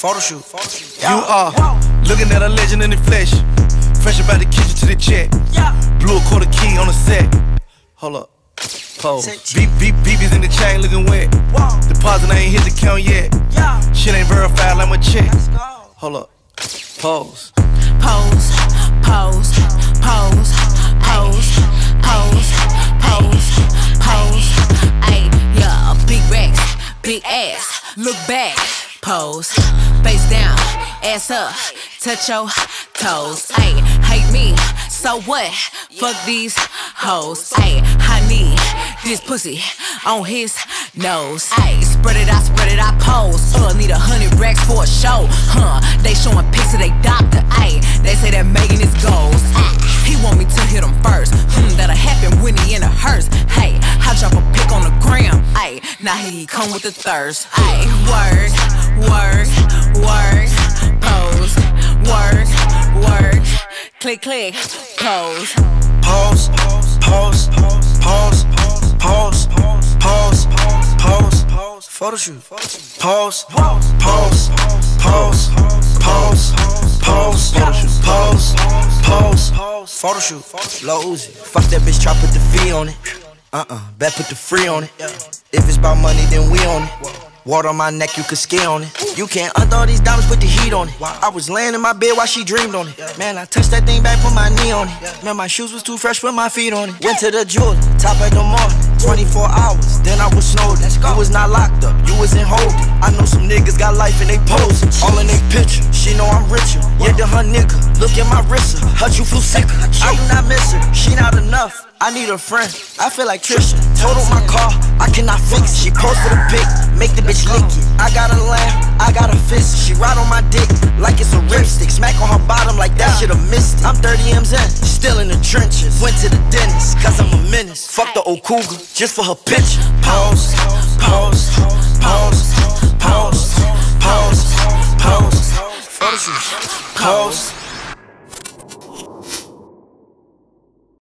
photo shoot. You are looking at a legend in the flesh. Fresh about the kitchen to the check. Blew a quarter key on the set. Hold up. Pose. Beep, beep, beepies in the chain looking wet. Deposit I ain't hit the count yet. Shit ain't verified like my check. Hold up. Pose. Pose, pose, pose, pose, pose, pose, pose. Ayy, yeah, big racks, big ass. Look back, pose, face down, ass up, touch your toes. Ayy, hate me, so what? Fuck these hoes. Ayy, I need this pussy on his nose. Ayy, spread it out, spread it out, pose. Uh, need a hundred racks for a show. Huh, they showing pics of they doctor. Ayy, they say that Megan is goals. He want me to hit him first. Hmm, that'll happen when he in a hearse. Hey, I drop a pic on the gram. Ayy, now he come with the thirst. Ayy, work, work, click, click, pose. Pose, pose, pose, pose, pose, pose, pose, photo shoot. Pose, pose, pose, pose, pose, pose, pose, pose, pose, photo shoot. Low Uzi, fuck that bitch, try put the fee on it. Uh-uh, bet put the free on it. If it's about money, then we on it. Water on my neck, you could ski on it. You can't undo these diamonds, put the heat on it. I was laying in my bed while she dreamed on it. Man, I touched that thing back, put my knee on it. Man, my shoes was too fresh, put my feet on it. Went to the jeweler, top of the morning, 24 hours. Then I was snowed. You was not locked up, you was in holding. I know some niggas got life and they posing. All in they picture, she know I'm richer. Yeah, to her nigga, look at my wrist. Her you flew sicker. I do not miss her, she not enough. I need a friend, I feel like Trisha totaled my car, I cannot fix She posted a pic, make the bitch lick it. I got a laugh, I got a fist. She ride on my dick like it's a ripstick. Smack on her bottom like that shit a missed it. I'm 30 M's in, still in the trenches. Went to the dentist, cause I'm a menace. Fuck the old cougar, just for her picture. Pose, pose, pose, pose, pose, pose, pose, pose.